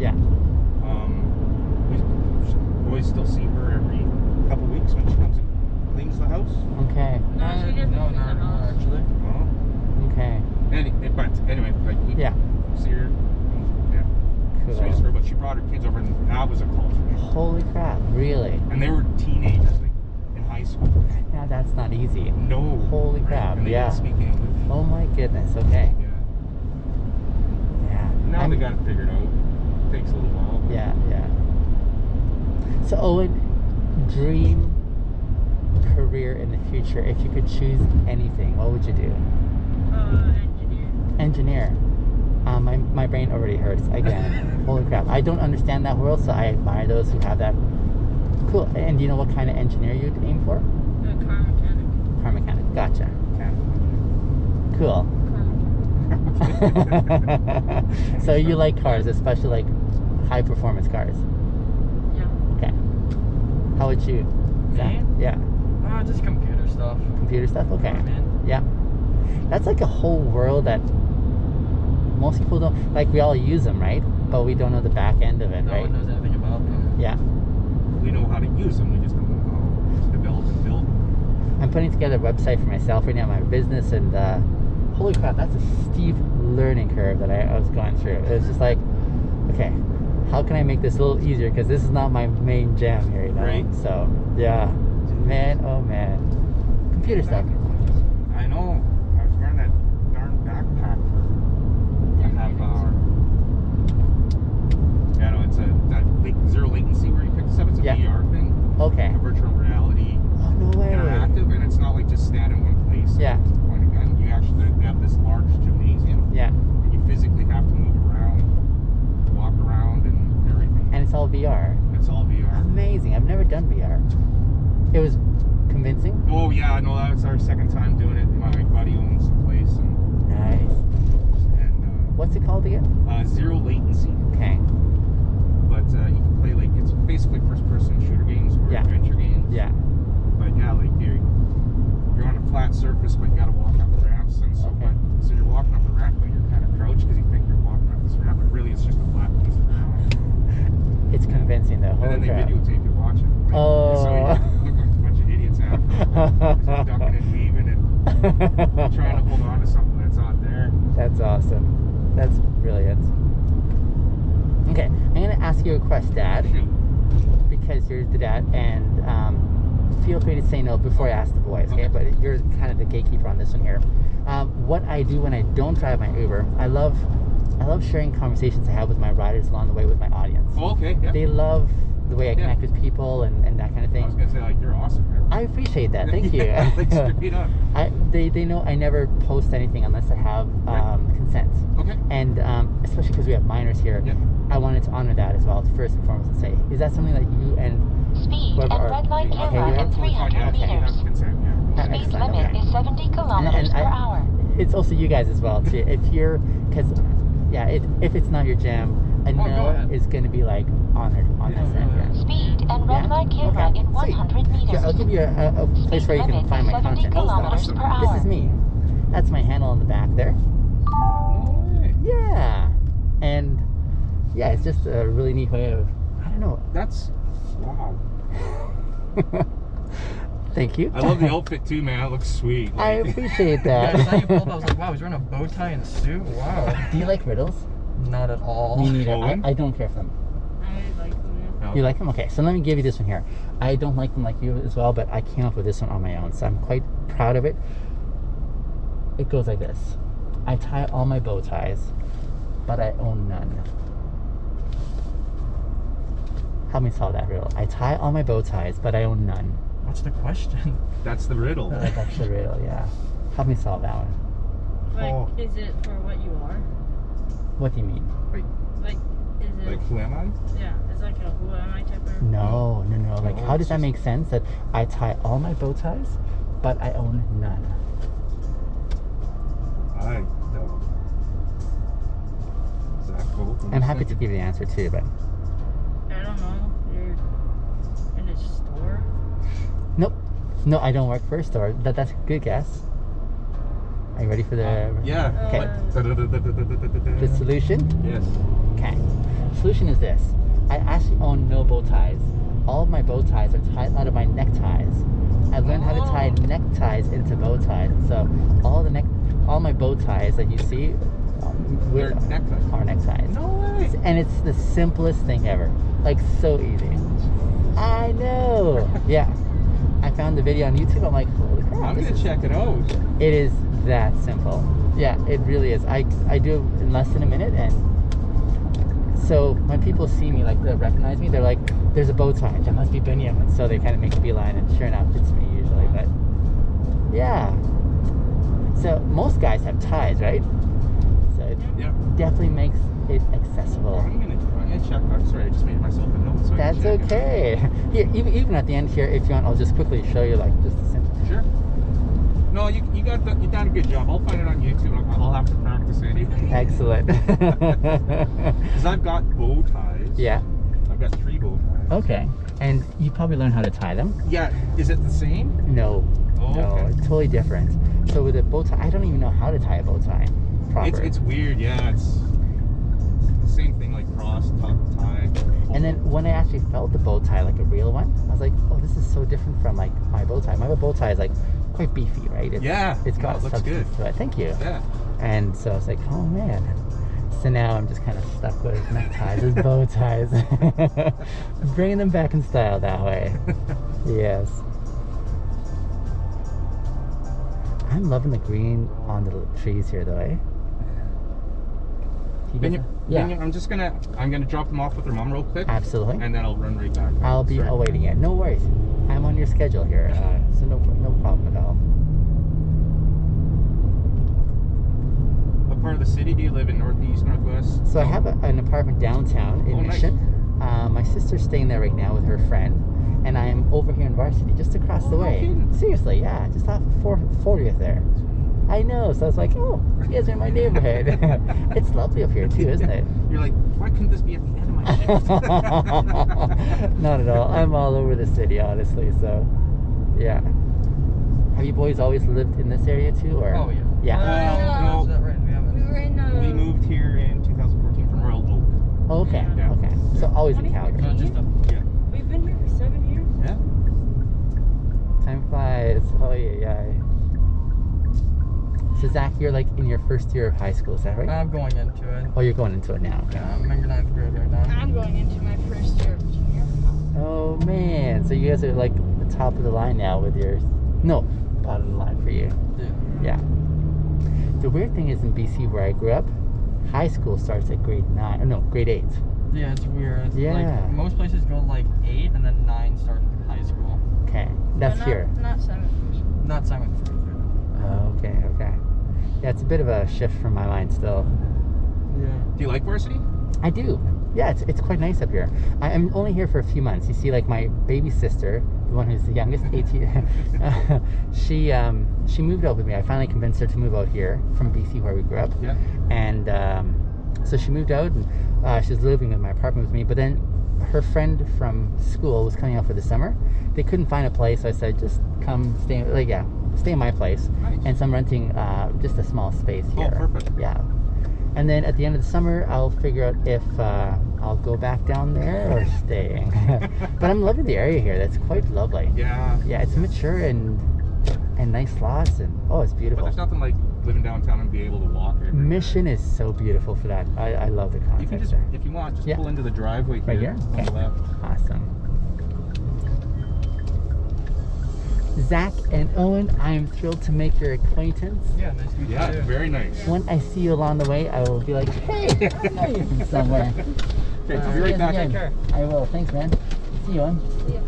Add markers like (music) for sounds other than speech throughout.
Yeah. Um, we boys still see her every couple weeks when she comes and cleans the house. Okay. No, Uh, she doesn't no, not anymore, house. actually. Oh. Okay. Any, but anyway, like we Yeah. see her. Yeah. So we Cool. her, but she brought her kids over, and that was a culture. Holy crap! Really? And they were teenagers, like in high school. Yeah, that's not easy. No. Holy crap, And they yeah. didn't speak English. Oh my goodness. Okay. Yeah. Yeah. Now I'm- they got it figured out. Takes a little while. but- Yeah, yeah. So Owen, dream career in the future. If you could choose anything, what would you do? Uh, engineer. Engineer. Um, my, my brain already hurts again. (laughs) Holy crap! I don't understand that world, so I admire those who have that. Cool. And do you know what kind of engineer you'd aim for? Uh, car mechanic. Car mechanic. Gotcha. Can't. Cool. Car (laughs) mechanic. so you like cars, especially like high performance cars. Yeah. Okay. How would you? Zach? Me? Yeah. Uh, just computer stuff. Computer stuff. Okay. Man. Yeah. That's like a whole world that most people don't like. We all use them, right? But we don't know the back end of it, No right? one knows anything about them. Yeah. We know how to use them. We just don't know how to develop and build. them. I'm putting together a website for myself right now, my business, and uh, holy crap, that's a steep learning curve that I, I was going through. It was just like, okay, how can I make this a little easier? Because this is not my main jam here, you know. Right. So yeah, man, oh man, computer stuff. I know. I was wearing that darn backpack for a half hour. Yeah, no, it's a that la- zero latency where you pick this up. It's a Yeah. VR thing, Okay. a virtual reality Oh no way. interactive, and it's not like just stand in one place. Yeah. and Point a gun. You actually they have this large gymnasium. Yeah, And you physically have to move around, walk around, and everything. and it's all VR. it's all VR. Amazing. I've never done VR. It was convincing. Oh yeah, no, that was our second time doing it. My buddy owns the place, and, Nice. and What's it called again? uh, uh, zero latency. Okay. But uh, you can play like it's basically first-person shooter games or Yeah. adventure games. Yeah. But yeah, like you're you're on a flat surface, but you got to walk up the ramps, and so Okay. but, so you're walking up the ramp, but you're kind of crouched because you think you're walking up this ramp, but really it's just a flat piece of ground. (laughs) It's convincing though. And then they crap. videotape you watching. Oh. So you look like a bunch of idiots. Just ducking and weaving and (laughs) trying to hold on to something that's not there. That's awesome. That's brilliant. Okay, I'm gonna ask you a question, Dad, Shoot. because you're the dad, and um, feel free to say no before I ask the boys. Okay, Okay. but you're kind of the gatekeeper on this one here. Um, what I do when I don't drive my Uber, I love, I love sharing conversations I have with my riders along the way with my audience. Oh, okay. Yeah. They love the way I Yeah. connect with people and, and that kind of I was thing. gonna say like you're awesome. Man. I appreciate that. Thank (laughs) you. yeah, like straight up. (laughs) I, they, they know I never post anything unless I have Right. um, consent. Okay. And um, especially because we have minors here, Yeah. I wanted to honor that as well, first and foremost, and say, is that something that you and Speed and red light okay, camera you in 300 yeah, okay. meters. consent, yeah. Uh, Speed limit okay. is 70 kilometers and per I- hour. it's also you guys as well too. if you're, because yeah, it, if it's not your jam, a Oh, go is going to be like honored on Yeah, this end. ahead. Yeah. Speed and red Yeah? light camera Okay, in sweet. 100 meters. Yeah, I'll give you a, a, a place Speed where you can find my content. kilometers awesome. This is me. That's my handle on the back there. No. Yeah. And yeah, it's just a really neat way of, I don't know. That's wow. (laughs) Thank you. I love the outfit too, man. It looks sweet. I Like- appreciate (laughs) Yeah, I saw you pulled up. I was like, wow, he's wearing a bow tie and a suit. Wow. (laughs) Do you like riddles? Not at all. Me neither. I, I don't care for them. I like them. No. You like them? Okay, so let me give you this one here. I don't like them like you as well, but I came up with this one on my own, so I'm quite proud of it. It goes like this I tie all my bow ties, but I own none. Help me solve that riddle. I tie all my bow ties, but I own none. What's the question? (laughs) That's the riddle. Uh, that's the riddle, yeah. Help me solve that one. Like, Oh. is it for what you are? What do you mean? Like, like, is it? Like who am I? yeah, it's like a who am I type of. No, no, no. Like, No, how it's does that make sense that I tie all my bow ties, but I own none? I don't. Is that cool? I'm happy to give you the answer too, but I don't know. You're in a store. nope. No, I don't work for a store. That, that's a good guess. Are you ready for the Uh, yeah. Okay. The solution? Yes. Okay. Solution is this. I actually own no bow ties. All of my bow ties are tied out of my neckties. I learned how to tie Oh. neckties into bow ties. So all the neck, all my bow ties that you see, um, with- neckties. are neckties. No way. And it's the simplest thing ever. Like so easy. I know. (laughs) Yeah. I found the video on YouTube. I'm like, holy crap. I'm gonna is- check it out. It is that simple. Yeah, it really is. I I do it in less than a minute, and so when people see me, like they recognize me, they're like, "There's a bow tie. That must be Binyam." So they kind of make a beeline, and sure enough, it's me usually. But yeah. So most guys have ties, right? So it Yeah. definitely makes it accessible. I'm gonna, I'm gonna check. I'm sorry, I just made myself a note. So That's can check it. okay. (laughs) Here, even, even at the end here, if you want, I'll just quickly show you like just a simple. Sure. No, you, you got the, you done a good job. I'll find it on YouTube. I'll, I'll have to practice anyway. Excellent. (laughs) Because I've got bow ties. yeah. I've got three bow ties. Okay. And you probably learned how to tie them. Yeah. Is it the same? No. Oh, no, okay. it's totally different. So with a bow tie, I don't even know how to tie a bow tie proper. It's it's weird. Yeah. It's the same thing like cross, tuck, tie. and then when I actually felt the bow tie, like a real one, I was like, oh, this is so different from like my bow tie. My bow tie is like quite beefy, right? It's, Yeah. It's got it looks substance good. to it. Thank you. Yeah. And so I was like, oh man. So now I'm just kind of stuck with neckties as bow (laughs) ties. (laughs) Bringing them back in style that way. (laughs) Yes. I'm loving the green on the trees here, though, eh? You Then guys- you, yeah, I'm just gonna I'm gonna drop them off with their mom real quick, absolutely. and then I'll run right back. I'll be Sorry. awaiting it. No worries. I'm on your schedule here, uh, so no no problem at all. What part of the city do you live in? Northeast, northwest? So I have a, an apartment downtown in Oh, nice. Mission. Uh, my sister's staying there right now with her friend, and I'm over here in Varsity, just across the Oh, no way. kidding. Seriously, yeah, just off 4- 40th there. I know, so I was like, oh, you guys are in my neighborhood. (laughs) it's lovely up here too, isn't it? You're like, why couldn't this be at the end of my (laughs) shift? Not at all. I'm all over the city, honestly. So, yeah. Have you boys always lived in this area too, or? Oh, yeah. Yeah. Uh, no. Is that right? We We were in. Uh, we moved here in 2014 from Royal Oak. Oh, okay. Yeah. Okay. So always in Calgary. No, just a. Yeah. We've been here for seven years. Yeah. Time flies. Oh yeah, yeah. So Zach, you're like in your first year of high school, is that right? I'm going into it. oh, you're going into it now. Okay. Yeah, I'm in ninth grade right now. I'm going into my first year of junior high. Oh man, so you guys are like the top of the line now with yours. No, bottom of the line for you. Yeah. Yeah. The weird thing is in BC where I grew up, high school starts at grade nine. Or no, grade eight. Yeah, it's weird. It's Yeah. Like, most places go like eight and then nine start high school. Okay, that's But not, here. Not seventh. Not Simon. Oh, okay, okay. Yeah, it's a bit of a shift from my mind still. Yeah. Do you like varsity? I do. Yeah, it's, it's quite nice up here. I, I'm only here for a few months. You see, like my baby sister, the one who's the youngest, (laughs) 18, (laughs) she um, she moved out with me. I finally convinced her to move out here from BC where we grew up. Yeah. And um, so she moved out and uh, she's living in my apartment with me. But then her friend from school was coming out for the summer. They couldn't find a place, so I said, just come stay, like, yeah, stay in my place. Nice. And so I'm renting uh, just a small space here. Oh, here. perfect. Yeah. And then at the end of the summer, I'll figure out if uh, I'll go back down there or stay. (laughs) but I'm loving the area here. That's quite lovely. Yeah. Yeah, it's mature and and nice lots and oh, it's beautiful. But there's nothing like living downtown and be able to walk everywhere. Mission is so beautiful for that. I, I love the You concept can just, there. if you want, just Yeah. pull into the driveway here, Right here? on Okay. the left. Awesome. Zach and Owen, I am thrilled to make your acquaintance. Yeah, nice to meet Yeah, you. too. very nice. When I see you along the way, I will be like, hey, (laughs) I know you from somewhere. Okay, Uh, I'll be right back. again. I will. Thanks, man. See you, Owen. Yeah.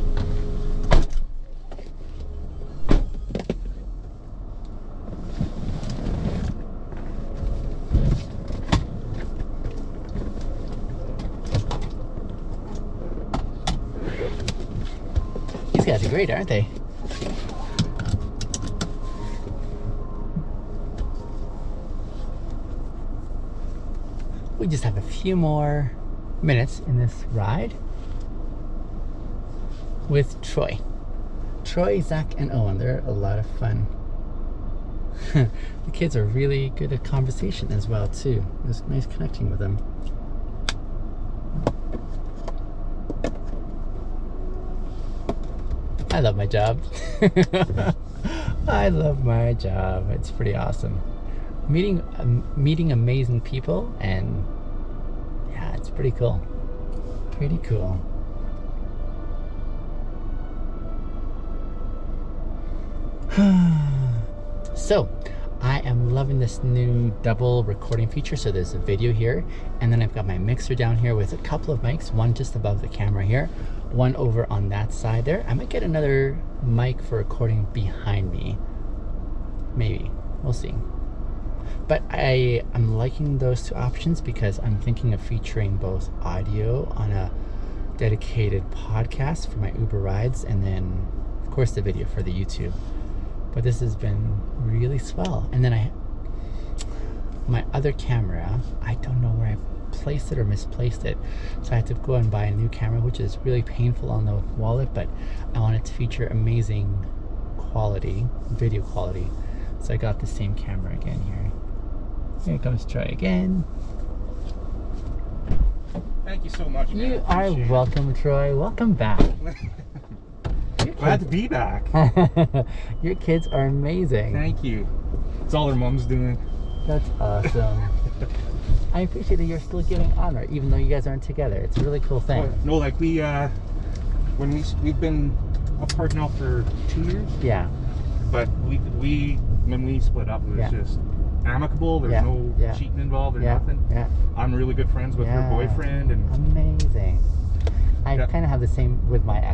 These guys are great, aren't they? We just have a few more minutes in this ride with Troy. Troy, Zach, and Owen. They're a lot of fun. (laughs) the kids are really good at conversation as well too. It was nice connecting with them. I love my job. (laughs) I love my job. It's pretty awesome. Meeting um, meeting amazing people and pretty cool. Pretty cool. (sighs) so, I am loving this new double recording feature. So there's a video here, and then I've got my mixer down here with a couple of mics, one just above the camera here, one over on that side there. I might get another mic for recording behind me. Maybe. We'll see. But I am liking those two options because I'm thinking of featuring both audio on a dedicated podcast for my Uber rides and then of course the video for the YouTube. But this has been really swell. And then I my other camera, I don't know where I placed it or misplaced it. So I had to go and buy a new camera, which is really painful on the wallet, but I wanted to feature amazing quality, video quality. So I got the same camera again here. Here comes Troy again. Thank you so much. man. You are welcome, Troy. Welcome back. (laughs) Glad to be back. (laughs) your kids are amazing. Thank you. It's all their mom's doing. That's awesome. (laughs) I appreciate that you're still giving honor, even though you guys aren't together. It's a really cool thing. No, like we, uh, when we we've been apart now for two years, Yeah, but we we when we split up, it was Yeah. just amicable. There's Yeah, no yeah. cheating involved or nothing. yeah. I'm really good friends with her boyfriend, and Amazing. I kind of have the same with my ex.